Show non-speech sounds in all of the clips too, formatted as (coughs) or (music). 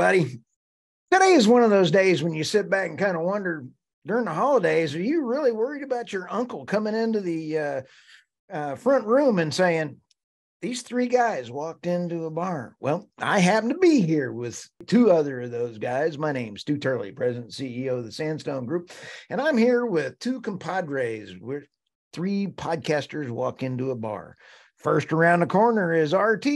everybody. Today is one of those days when you sit back and kind of wonder during the holidays, are you really worried about your uncle coming into the uh, uh, front room and saying, these three guys walked into a bar. Well, I happen to be here with two other of those guys. My name's Stu Turley, President CEO of the Sandstone Group, and I'm here with two compadres. We're three podcasters walk into a bar. First around the corner is RT.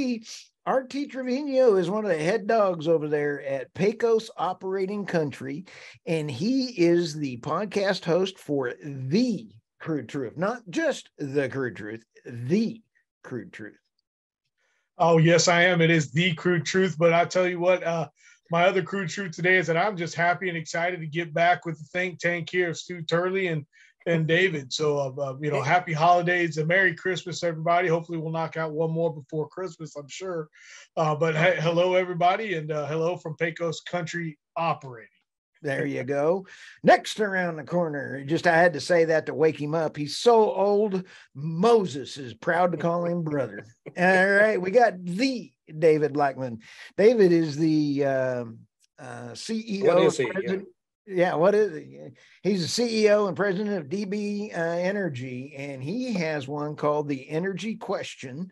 RT Trevino is one of the head dogs over there at Pecos Operating Country, and he is the podcast host for the Crude Truth, not just the Crude Truth, the Crude Truth. Oh, yes, I am. It is the crude truth. But I tell you what, uh, my other crude truth today is that I'm just happy and excited to get back with the think tank here of Stu Turley and and David. So, uh, uh, you know, happy holidays and Merry Christmas, everybody. Hopefully, we'll knock out one more before Christmas, I'm sure. Uh, but hey, hello, everybody, and uh, hello from Pecos Country Operating. There you go. Next around the corner, just I had to say that to wake him up. He's so old. Moses is proud to call him brother. All right, we got the David Blackmon. David is the uh, uh, CEO. What is he? Yeah. what is he? He's the CEO and president of DB uh, Energy, and he has one called the Energy Question.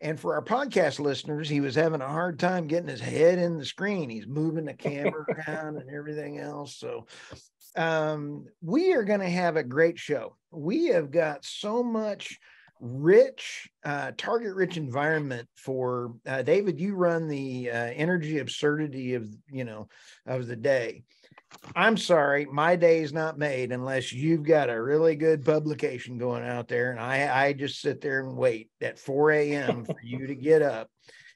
And for our podcast listeners, he was having a hard time getting his head in the screen. He's moving the camera (laughs) around and everything else. So um, we are going to have a great show. We have got so much rich, uh, target rich environment for uh, David. You run the uh, energy absurdity of you know of the day. I'm sorry, my day is not made unless you've got a really good publication going out there. And I, I just sit there and wait at 4 a.m. for you to get up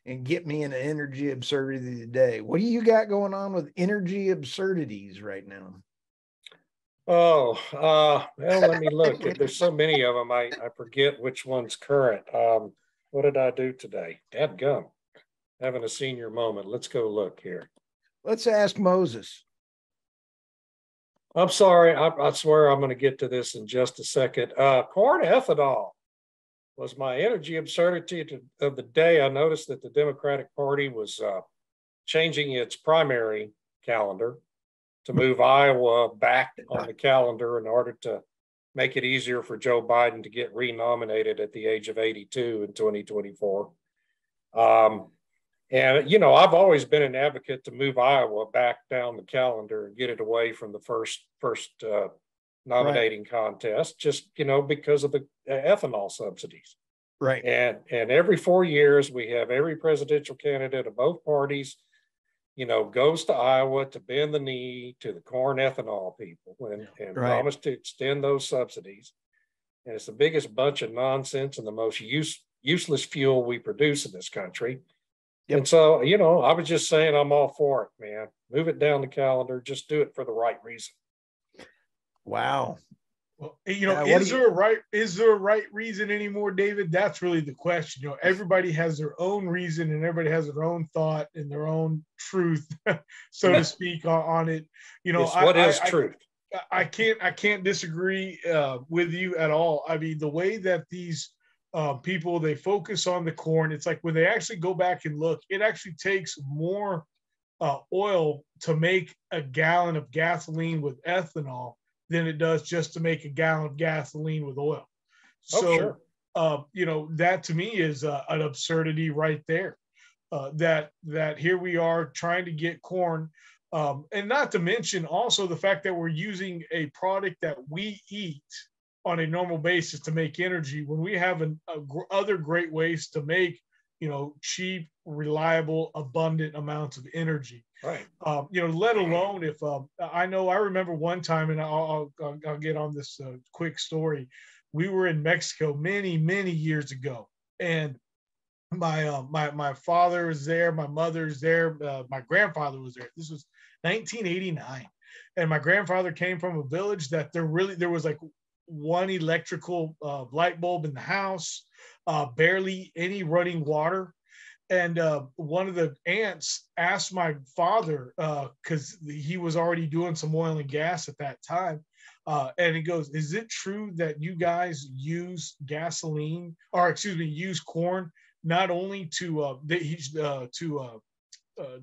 and get me an energy absurdity today. What do you got going on with energy absurdities right now? Oh, uh, well, let me look. (laughs) There's so many of them, I, I forget which one's current. Um, what did I do today? Dad gum. Having a senior moment. Let's go look here. Let's ask Moses. I'm sorry. I, I swear I'm going to get to this in just a second. Uh, corn ethanol was my energy absurdity to, of the day. I noticed that the Democratic Party was uh, changing its primary calendar to move Iowa back on the calendar in order to make it easier for Joe Biden to get renominated at the age of 82 in 2024. Um, and, you know, I've always been an advocate to move Iowa back down the calendar and get it away from the first, first uh, nominating right. contest, just, you know, because of the uh, ethanol subsidies. Right. And, and every four years, we have every presidential candidate of both parties, you know, goes to Iowa to bend the knee to the corn ethanol people and, and right. promise to extend those subsidies. And it's the biggest bunch of nonsense and the most use, useless fuel we produce in this country Yep. And so, you know, I was just saying I'm all for it, man. Move it down the calendar. Just do it for the right reason. Wow. Well, you know, uh, is there a right is there a right reason anymore, David? That's really the question. You know, everybody has their own reason and everybody has their own thought and their own truth, (laughs) so to speak, on, on, it. You know, yes, what I, is I, truth? I, I, can't I can't disagree uh, with you at all. I mean, the way that these uh, people they focus on the corn it's like when they actually go back and look it actually takes more uh, oil to make a gallon of gasoline with ethanol than it does just to make a gallon of gasoline with oil oh, so sure. uh, you know that to me is uh, an absurdity right there uh, that that here we are trying to get corn um, and not to mention also the fact that we're using a product that we eat on a normal basis to make energy when we have an, a, other great ways to make you know cheap reliable abundant amounts of energy. Right. Um, you know let alone if um, i know i remember one time and i'll, I'll, I'll get on this uh, quick story. We were in mexico many many years ago and my uh, my my father was there my mother's there uh, my grandfather was there. This was 1989 and my grandfather came from a village that there really there was like one electrical uh, light bulb in the house, uh, barely any running water. And uh, one of the aunts asked my father, because uh, he was already doing some oil and gas at that time, uh, and he goes, Is it true that you guys use gasoline, or excuse me, use corn not only to uh, to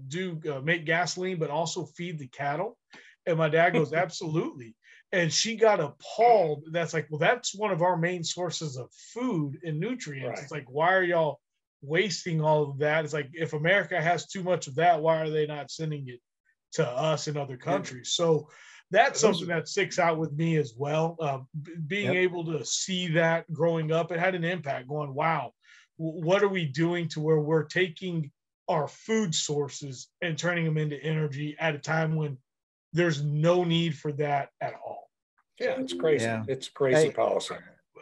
do make gasoline, but also feed the cattle? And my dad goes, absolutely. And she got appalled. That's like, well, that's one of our main sources of food and nutrients. Right. It's like, why are y'all wasting all of that? It's like, if America has too much of that, why are they not sending it to us in other countries? So that's something that sticks out with me as well. Uh, b- being yep. able to see that growing up, it had an impact. Going, wow, w- what are we doing to where we're taking our food sources and turning them into energy at a time when there's no need for that at all. Yeah, it's crazy. Yeah. It's crazy hey, policy.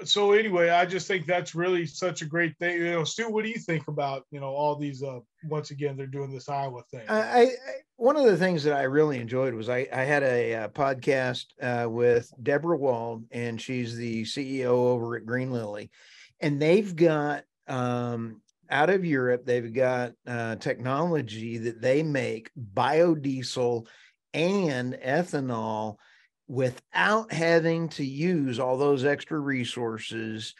So anyway, I just think that's really such a great thing. You know, Stu, what do you think about you know all these? Uh, once again, they're doing this Iowa thing. I, I one of the things that I really enjoyed was I, I had a, a podcast uh, with Deborah Wald, and she's the CEO over at Green Lily, and they've got um, out of Europe, they've got uh, technology that they make biodiesel and ethanol without having to use all those extra resources.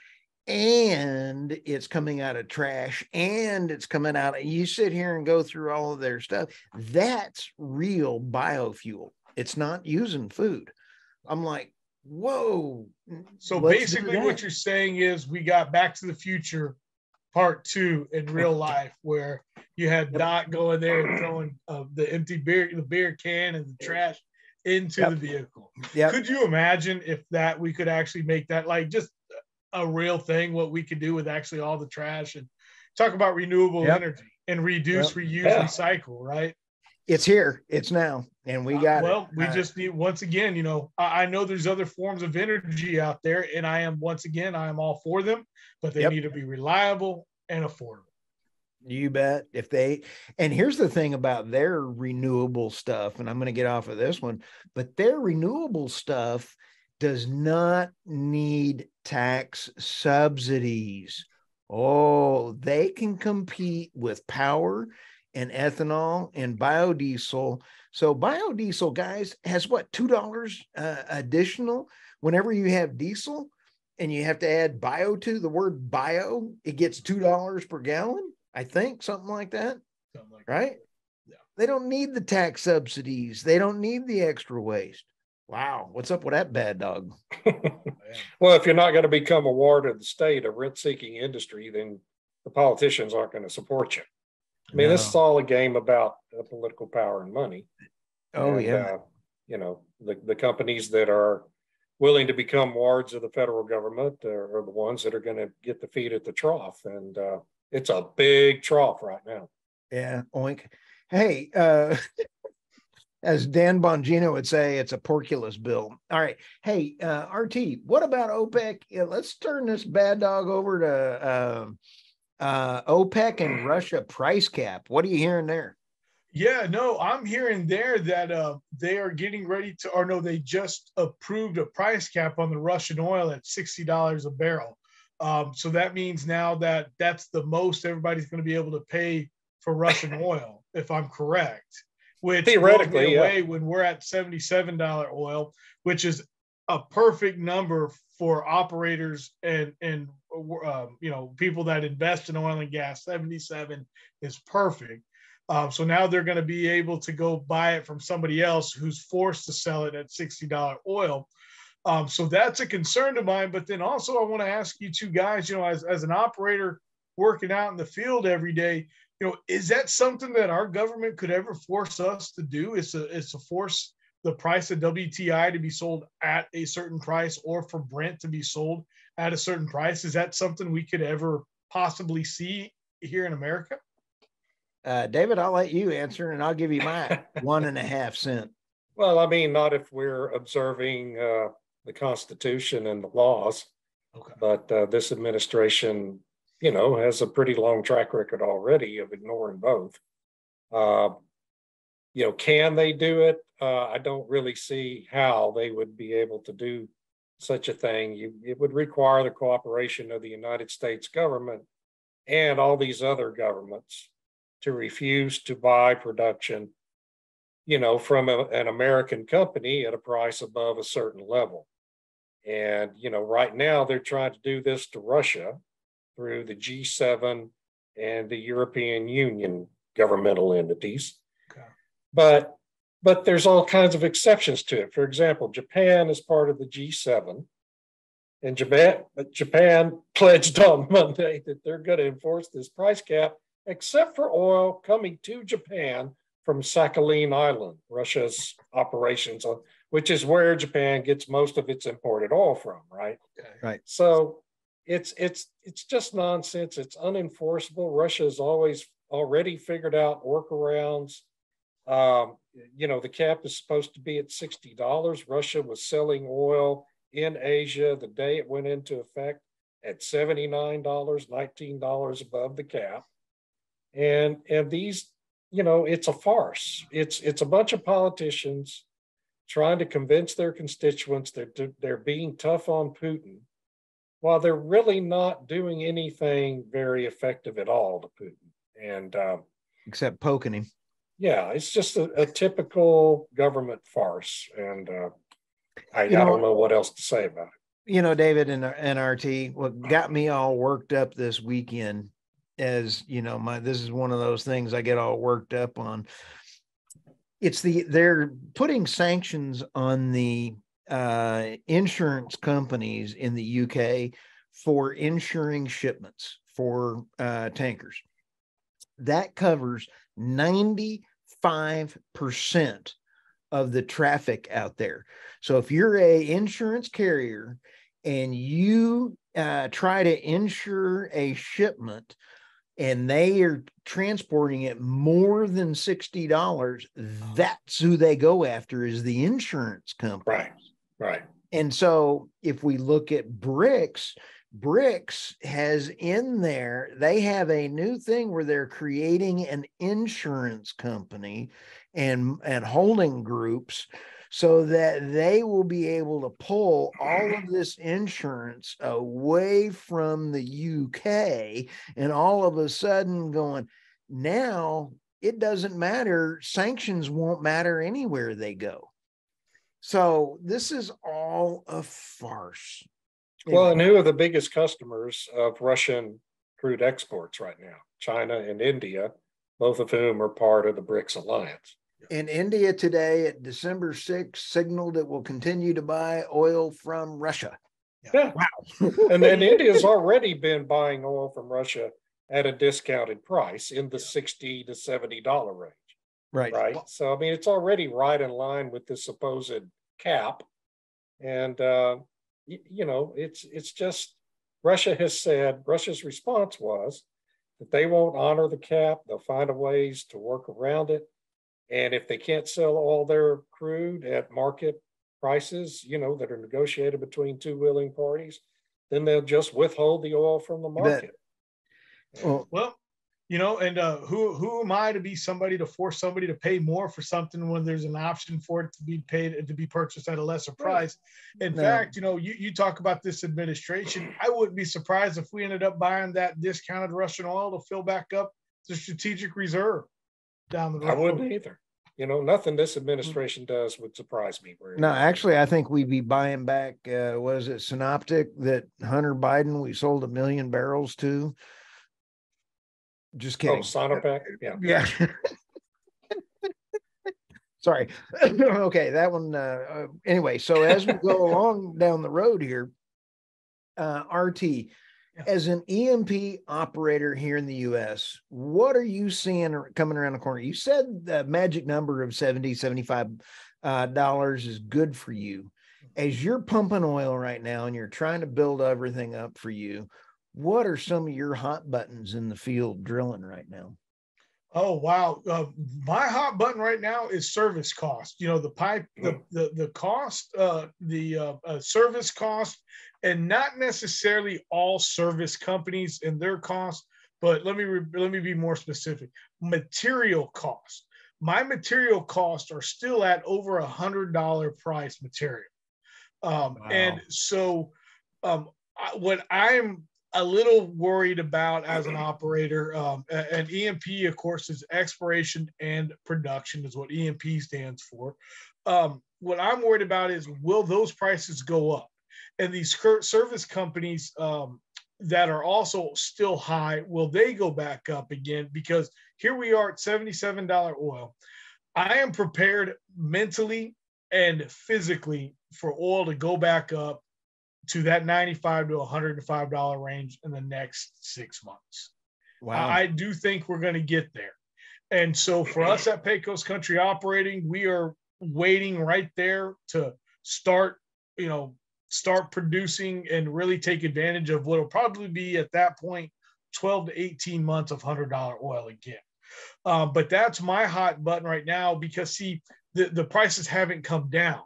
And it's coming out of trash and it's coming out and you sit here and go through all of their stuff. That's real biofuel. It's not using food. I'm like whoa so basically what you're saying is we got back to the future part two in real (laughs) life where you had Doc going there and throwing uh, the empty beer, the beer can and the trash into yep. the vehicle. Yeah. Could you imagine if that we could actually make that like just a real thing, what we could do with actually all the trash and talk about renewable yep. energy and reduce, yep. reuse, yeah. recycle, right? It's here. It's now. And we uh, got uh, well, it. we uh, just need once again, you know, I, I, know there's other forms of energy out there, and I am once again, I am all for them, but they yep. need to be reliable and affordable. You bet. If they, and here's the thing about their renewable stuff, and I'm going to get off of this one, but their renewable stuff does not need tax subsidies. Oh, they can compete with power and ethanol and biodiesel. So, biodiesel, guys, has what, $2 uh, additional whenever you have diesel and you have to add bio to the word bio, it gets $2 per gallon. I think something like that. Something like right? That. Yeah. They don't need the tax subsidies. They don't need the extra waste. Wow, what's up with that bad dog? (laughs) well, if you're not going to become a ward of the state, a rent-seeking industry, then the politicians aren't going to support you. I mean, no. this is all a game about uh, political power and money. Oh and, yeah. Uh, you know, the the companies that are willing to become wards of the federal government are, are the ones that are going to get the feed at the trough, and uh, it's a big trough right now. Yeah, oink. Hey, uh, (laughs) as Dan Bongino would say, it's a porkulus bill. All right. Hey, uh, RT, what about OPEC? Yeah, let's turn this bad dog over to uh, uh, OPEC and (clears throat) Russia price cap. What are you hearing there? Yeah, no, I'm hearing there that uh, they are getting ready to, or no, they just approved a price cap on the Russian oil at $60 a barrel. Um, so that means now that that's the most everybody's going to be able to pay for Russian (laughs) oil, if I'm correct. Which theoretically, away yeah. when we're at seventy-seven dollar oil, which is a perfect number for operators and and um, you know people that invest in oil and gas. Seventy-seven is perfect. Um, so now they're going to be able to go buy it from somebody else who's forced to sell it at sixty dollar oil. Um, so that's a concern of mine. But then also, I want to ask you two guys, you know, as, as an operator working out in the field every day, you know, is that something that our government could ever force us to do? Is to, is to force the price of WTI to be sold at a certain price or for Brent to be sold at a certain price? Is that something we could ever possibly see here in America? Uh, David, I'll let you answer and I'll give you my (laughs) one and a half cent. Well, I mean, not if we're observing uh, the Constitution and the laws. Okay. But uh, this administration, you know, has a pretty long track record already of ignoring both. Uh, you know, can they do it? Uh, I don't really see how they would be able to do such a thing. You, it would require the cooperation of the United States government and all these other governments to refuse to buy production, you know, from a, an American company at a price above a certain level. And, you know, right now they're trying to do this to Russia through the G7 and the European Union governmental entities. Okay. But but there's all kinds of exceptions to it. For example, Japan is part of the G7, and Japan Japan (laughs) pledged on Monday that they're going to enforce this price cap, except for oil coming to Japan from Sakhalin Island, Russia's operations on, which is where Japan gets most of its imported oil from, right? Okay. Right. So it's it's it's just nonsense. It's unenforceable. Russia has always already figured out workarounds. Um, you know, the cap is supposed to be at sixty dollars. Russia was selling oil in Asia the day it went into effect at seventy nine dollars, nineteen dollars above the cap, and and these, you know, it's a farce. It's it's a bunch of politicians trying to convince their constituents that they're being tough on Putin while they're really not doing anything very effective at all to Putin. And um, except poking him. Yeah, it's just a, a typical government farce. And uh, I, I You know- don't know what else to say about it. You know, David and NRT, what got me all worked up this weekend as you know, my this is one of those things I get all worked up on. It's the they're putting sanctions on the uh, insurance companies in the UK for insuring shipments for uh, tankers. That covers 95% of the traffic out there. So if you're a insurance carrier and you uh, try to insure a shipment and they are transporting it more than $60, that's who they go after is the insurance company. Right. Right. And so if we look at BRICS, BRICS has in there, they have a new thing where they're creating an insurance company and and holding groups so that they will be able to pull all of this insurance away from the UK and all of a sudden going now it doesn't matter sanctions won't matter anywhere they go so this is all a farce. Well, and who are the biggest customers of Russian crude exports right now? China and India, both of whom are part of the BRICS alliance. In India today at December 6th signaled it will continue to buy oil from Russia. Yeah. Wow. (laughs) And then (laughs) India's already been buying oil from Russia at a discounted price in the 60 to 70 dollar range. right. right? So I mean, it's already right in line with the supposed cap, and uh, y- you know, it's it's just Russia has said Russia's response was that they won't honor the cap. They'll find a ways to work around it, and if they can't sell all their crude at market prices, you know, that are negotiated between two willing parties, then they'll just withhold the oil from the bet. market. Well, Well, you know, and uh, who who am I to be somebody to force somebody to pay more for something when there's an option for it to be paid and to be purchased at a lesser price? In No. fact, you know, you, you talk about this administration. I wouldn't be surprised if we ended up buying that discounted Russian oil to fill back up the strategic reserve down the road. I wouldn't either. You know, nothing this administration does would surprise me. very no, actually, I think we'd be buying back, uh, what is it, Synoptic that Hunter Biden, we sold a million barrels to. Just Oh, kidding. Sinopec, (laughs) yeah. Yeah. Sorry. (coughs) okay, that one. Uh, uh, anyway, so as we go (laughs) along down the road here, uh, RT, as an E&P operator here in the U.S., what are you seeing coming around the corner? You said the magic number of 70 75 uh, dollars is good for you. As you're pumping oil right now and you're trying to build everything up for you, what are some of your hot buttons in the field drilling right now? Oh wow! Uh, my hot button right now is service cost. You know the pipe, the the the cost, uh, the uh, uh, service cost, and not necessarily all service companies and their cost. But let me re- let me be more specific. Material cost. My material costs are still at over a hundred dollar price material, um, Wow. and so um, I, what I'm a little worried about as an operator. Um, and E&P, of course, is exploration and production, is what E&P stands for. Um, what I'm worried about is will those prices go up? And these service companies, um, that are also still high, will they go back up again? Because here we are at $77 oil. I am prepared mentally and physically for oil to go back up to that 95 to 105 dollar range in the next six months. Wow. I do think we're going to get there. And so for us at Pecos Country Operating, we are waiting right there to start, you know, start producing and really take advantage of what will probably be at that point 12 to 18 months of $100 oil again. Um, but that's my hot button right now because, see, the, the prices haven't come down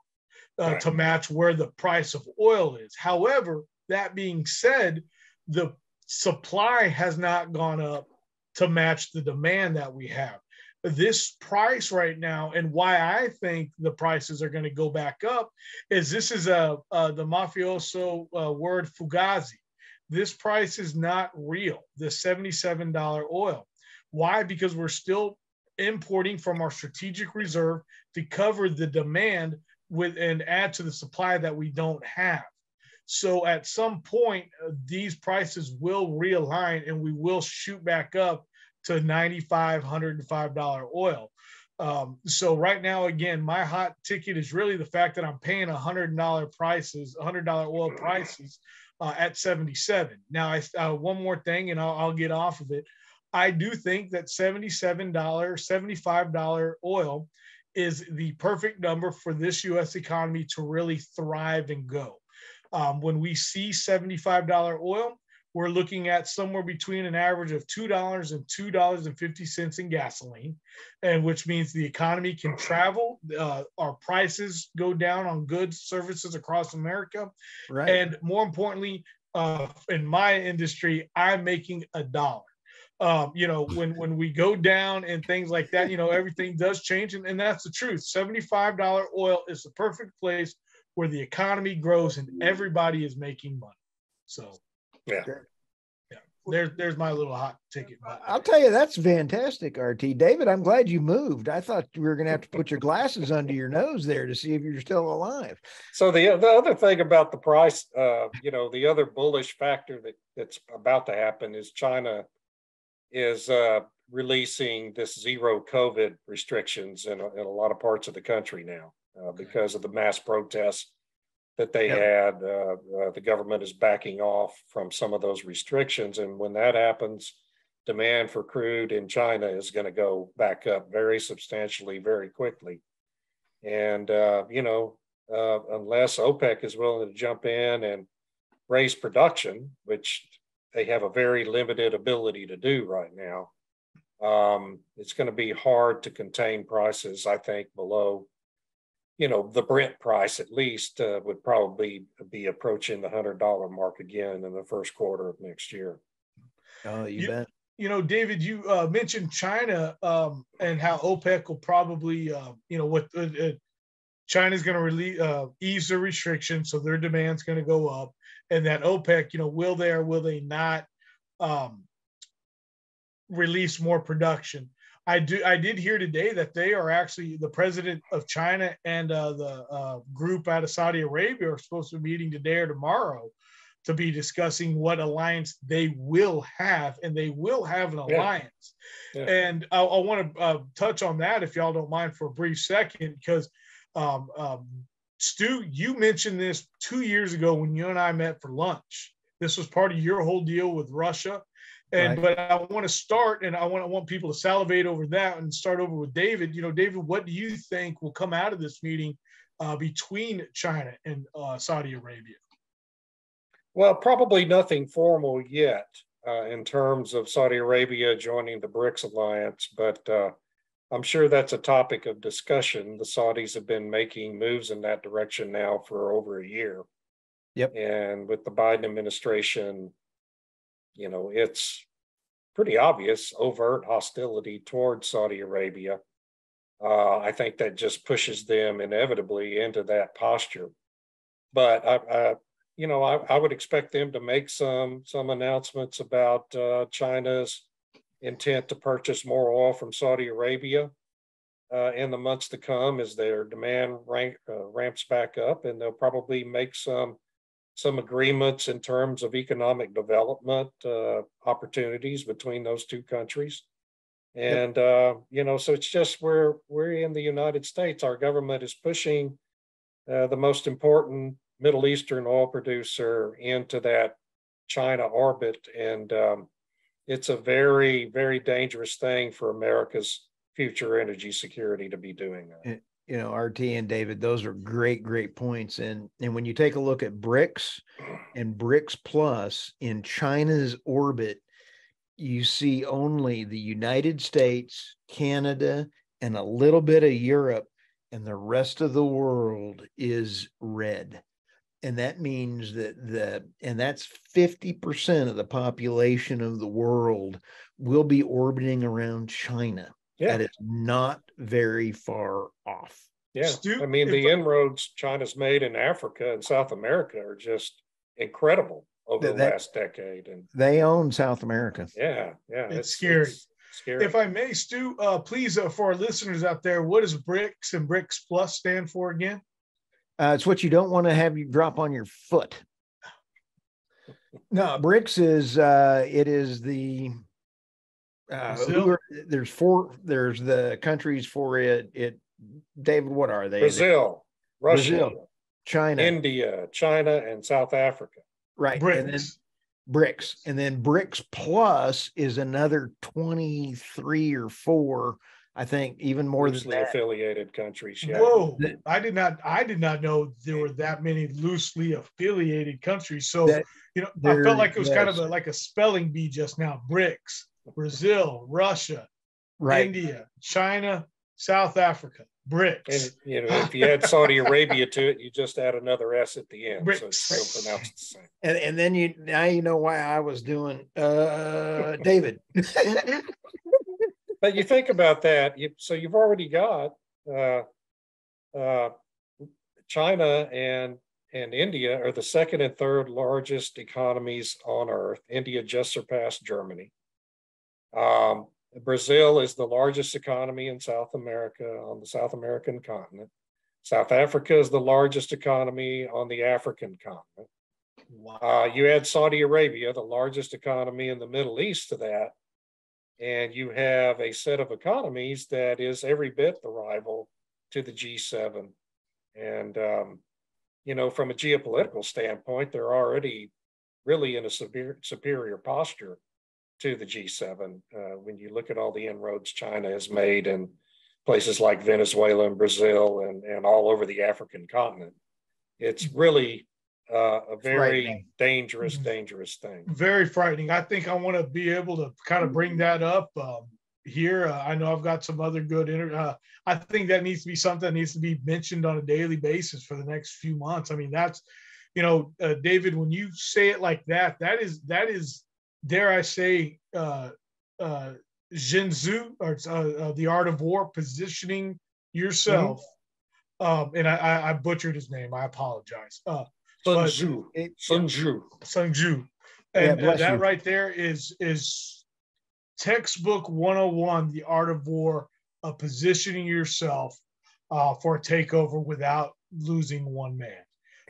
uh, right. to match where the price of oil is. However, that being said, the supply has not gone up to match the demand that we have. This price right now, and why I think the prices are going to go back up, is this is a, a the mafioso uh, word fugazi. This price is not real. The seventy-seven dollar oil. Why? Because we're still importing from our strategic reserve to cover the demand with and add to the supply that we don't have. So at some point, uh, these prices will realign and we will shoot back up to 95 $105 oil. Um, so right now, again, my hot ticket is really the fact that I'm paying $100 prices, $100 oil prices uh, at 77. Now, I, uh, one more thing, and I'll, I'll get off of it. I do think that $77, $75 oil is the perfect number for this US economy to really thrive and go. Um, when we see $75 oil, we're looking at somewhere between an average of $2 and $2.50 in gasoline, and which means the economy can travel. Uh, our prices go down on goods, services across America. Right. And more importantly, uh, in my industry, I'm making a dollar um, you know, when when we go down and things like that, you know, everything does change, and, and that's the truth. Seventy-five dollar oil is the perfect place where the economy grows and everybody is making money. So, yeah. Yeah, there's there's my little hot ticket. I'll tell you that's fantastic, RT. David, I'm glad you moved. I thought you were going to have to put your glasses under your nose there to see if you're still alive. So the the other thing about the price, uh, you know, the other bullish factor that that's about to happen is China is uh, releasing this zero COVID restrictions in a, in a lot of parts of the country now uh, because of the mass protests that they yep. had. Uh, uh, the government is backing off from some of those restrictions. And when that happens, demand for crude in China is going to go back up very substantially, very quickly. And, uh, you know, uh, unless OPEC is willing to jump in and raise production, which they have a very limited ability to do right now. Um, it's going to be hard to contain prices, I think, below, you know, the Brent price at least uh, would probably be approaching the $100 mark again in the first quarter of next year. Oh, you, you bet. You know, David, you uh, mentioned China um, and how OPEC will probably, uh, you know, what uh, uh China's going to release, uh, ease the restrictions, so their demand's going to go up and that OPEC, you know, will they or will they not um, release more production? I do. I did hear today that they are actually the president of China and uh, the uh, group out of Saudi Arabia are supposed to be meeting today or tomorrow to be discussing what alliance they will have, and they will have an alliance. Yeah. Yeah. And I, I want to uh, touch on that if y'all don't mind for a brief second, because um, um, Stu, you mentioned this two years ago when you and I met for lunch. This was part of your whole deal with Russia. And right. but I want to start and I want I want people to salivate over that and start over with David. You know, David, what do you think will come out of this meeting uh, between China and uh, Saudi Arabia? Well, probably nothing formal yet uh, in terms of Saudi Arabia joining the BRICS alliance, but uh, I'm sure that's a topic of discussion. The Saudis have been making moves in that direction now for over a year. Yep. And with the Biden administration, you know, it's pretty obvious overt hostility towards Saudi Arabia. Uh, I think that just pushes them inevitably into that posture. But I, I you know, I, I, would expect them to make some some announcements about uh, China's intent to purchase more oil from Saudi Arabia uh, in the months to come as their demand rank, uh, ramps back up, and they'll probably make some some agreements in terms of economic development uh, opportunities between those two countries. And uh, you know, so it's just we're we're in the United States. Our government is pushing uh, the most important Middle Eastern oil producer into that China orbit, and um, it's a very very dangerous thing for America's future energy security to be doing that. You know rt and david those are great great points. And and when you take a look at BRICS and BRICS plus in china's orbit you see only the united states canada and a little bit of europe and the rest of the world is red and that means that the and that's 50% of the population of the world will be orbiting around china yeah. that is not very far off. Yeah. Stu, I mean, the inroads China's made in Africa and South America are just incredible over that, the last decade. And they own South America. Yeah. Yeah. It's, it's scary. It's scary. If I may, Stu, uh, please, uh, for our listeners out there, what does BRICS and BRICS Plus stand for again? Uh, it's what you don't want to have you drop on your foot. No, BRICS is uh, it is the uh, are, there's four. There's the countries for it. It, David, what are they? Brazil, Russia, Brazil, China, India, China, and South Africa. Right. BRICS. And then BRICS, and then BRICS Plus is another twenty three or four. I think even more loosely than that. affiliated countries. Yeah. Whoa! I did not. I did not know there were that many loosely affiliated countries. So that, you know, I felt like it was yes. kind of a, like a spelling bee just now. BRICS. Brazil, Russia, right. India, China, South Africa, BRICS. And you know, if you add Saudi Arabia to it, you just add another S at the end, BRICS. so it's still pronounced the same. And, and then you now you know why I was doing uh David. (laughs) but you think about that, you, so you've already got uh, uh, China and and India are the second and third largest economies on earth. India just surpassed Germany. Um, Brazil is the largest economy in South America on the South American continent. South Africa is the largest economy on the African continent. Wow. Uh, you add Saudi Arabia, the largest economy in the Middle East, to that, and you have a set of economies that is every bit the rival to the G7. And, um, you know, from a geopolitical standpoint, they're already really in a superior, superior posture to the G7. Uh, when you look at all the inroads China has made in places like Venezuela and Brazil and, and all over the African continent, it's really uh, a very dangerous, mm-hmm. dangerous thing. Very frightening. I think I want to be able to kind of bring that up um, here. Uh, I know I've got some other good. Inter- uh, I think that needs to be something that needs to be mentioned on a daily basis for the next few months. I mean, that's you know, uh, David, when you say it like that, that is that is dare I say, uh, uh, Jinzu or uh, uh, the art of war, positioning yourself. Mm-hmm. Um, and I, I, butchered his name. I apologize. Uh, Sun Tzu. Sun Tzu. Sun Tzu. And yeah, that you. right there is is textbook 101, the art of war, of positioning yourself uh, for a takeover without losing one man.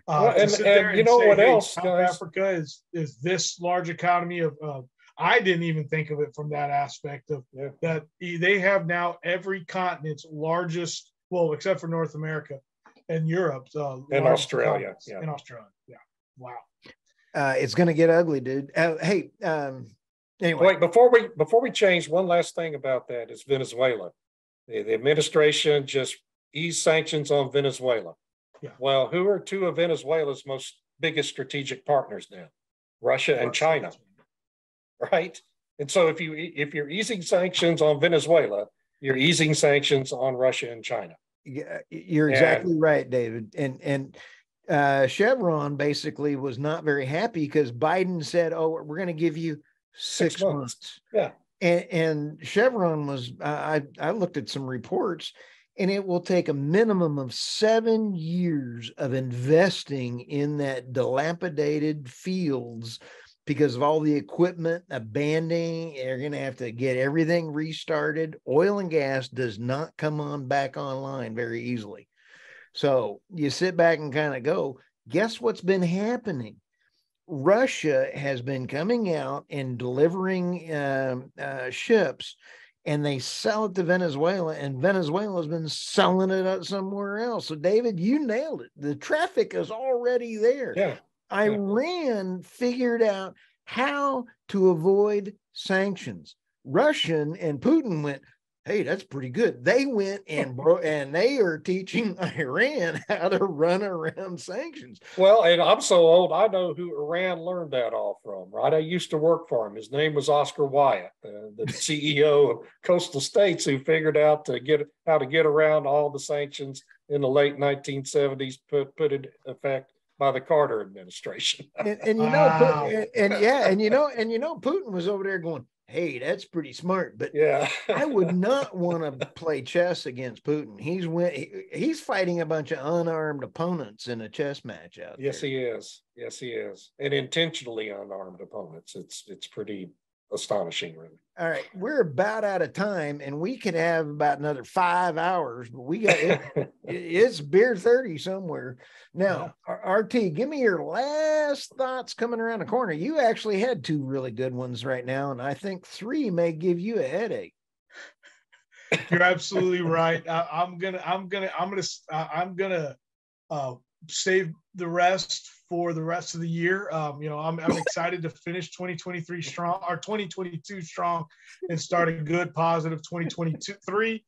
Uh, well, and, and you know say, what hey, else? South guys? Africa is is this large economy of. Uh, I didn't even think of it from that aspect of yeah. that they have now every continent's largest, well, except for North America and Europe, uh, and Australia, yeah, in Australia, yeah. Wow, uh, it's going to get ugly, dude. Uh, hey, um, anyway, wait before we before we change, one last thing about that is Venezuela. The, the administration just eased sanctions on Venezuela. Yeah. Well, who are two of Venezuela's most biggest strategic partners now? Russia and China. Right? And so if you if you're easing sanctions on Venezuela, you're easing sanctions on Russia and China. Yeah, you're exactly and, right, David. And and uh, Chevron basically was not very happy because Biden said, "Oh, we're going to give you six, six months. months. Yeah, and, and Chevron was. Uh, I I looked at some reports, and it will take a minimum of seven years of investing in that dilapidated fields because of all the equipment abandoning they're going to have to get everything restarted oil and gas does not come on back online very easily so you sit back and kind of go guess what's been happening? Russia has been coming out and delivering uh, uh, ships and they sell it to Venezuela, and Venezuela's been selling it out somewhere else. So, David, you nailed it. The traffic is already there. Yeah. Iran figured out how to avoid sanctions. Russian and Putin went, hey, that's pretty good. They went and (laughs) bro- and they are teaching (laughs) Iran how to run around sanctions. Well, and I'm so old, I know who Iran learned that all from, right? I used to work for him. His name was Oscar Wyatt, uh, the (laughs) CEO of Coastal States, who figured out to get how to get around all the sanctions in the late 1970s, put put in effect by the Carter administration. (laughs) and, and, you know, wow. and, and yeah, and you know, and you know, Putin was over there going, hey, that's pretty smart. But yeah, I would (laughs) not want to play chess against Putin. He's win- he, he's fighting a bunch of unarmed opponents in a chess match out yes, there. he is. Yes, he is, and intentionally unarmed opponents. It's it's pretty astonishing, really. All right, we're about out of time, and we could have about another five hours, but we got it, (laughs) it's beer thirty somewhere. Now, yeah. RT, give me your last thoughts coming around the corner. You actually had two really good ones right now, and I think three may give you a headache. (laughs) You're absolutely right. I, am gonna, I'm gonna, I'm gonna, I'm gonna uh, save the rest for the rest of the year. Um, you know, I'm, I'm excited to finish 2023 strong or 2022 strong and start a good positive 2023.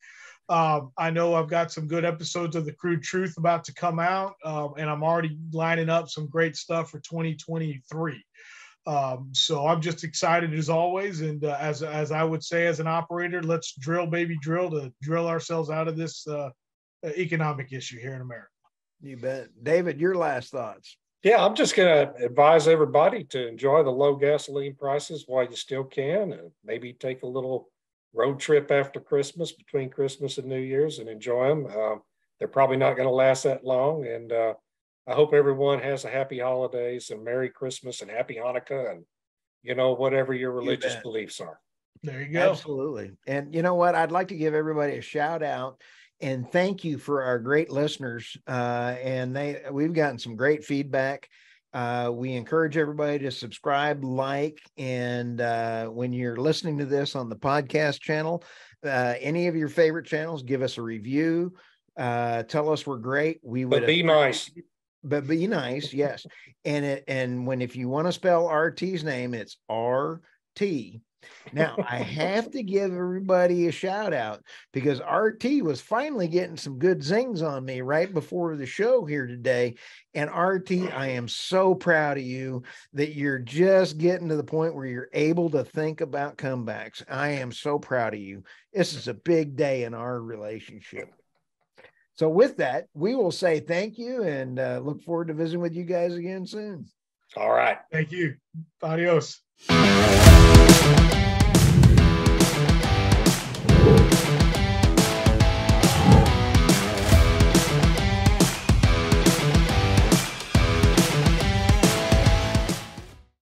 Um, I know I've got some good episodes of the Crude Truth about to come out, um, and I'm already lining up some great stuff for 2023. Um, so I'm just excited as always, and uh, as as I would say as an operator, let's drill, baby, drill to drill ourselves out of this uh, economic issue here in America. You bet, David. Your last thoughts. Yeah, I'm just going to advise everybody to enjoy the low gasoline prices while you still can, and maybe take a little road trip after Christmas, between Christmas and New Year's, and enjoy them. Um, they're probably not going to last that long, and uh, I hope everyone has a happy holidays and Merry Christmas and Happy Hanukkah, and you know whatever your religious you beliefs are. There you go. Absolutely, and you know what? I'd like to give everybody a shout out and thank you for our great listeners. Uh, and they we've gotten some great feedback. Uh, we encourage everybody to subscribe, like, and uh, when you're listening to this on the podcast channel, uh, any of your favorite channels, give us a review. Uh, tell us we're great. We would but be nice. But be nice, yes. And it and when if you want to spell RT's name, it's R T now, I (laughs) have to give everybody a shout out because RT was finally getting some good zings on me right before the show here today. And RT, I am so proud of you that you're just getting to the point where you're able to think about comebacks. I am so proud of you. This is a big day in our relationship. So, with that, we will say thank you and uh, look forward to visiting with you guys again soon. All right. Thank you. Adios. Música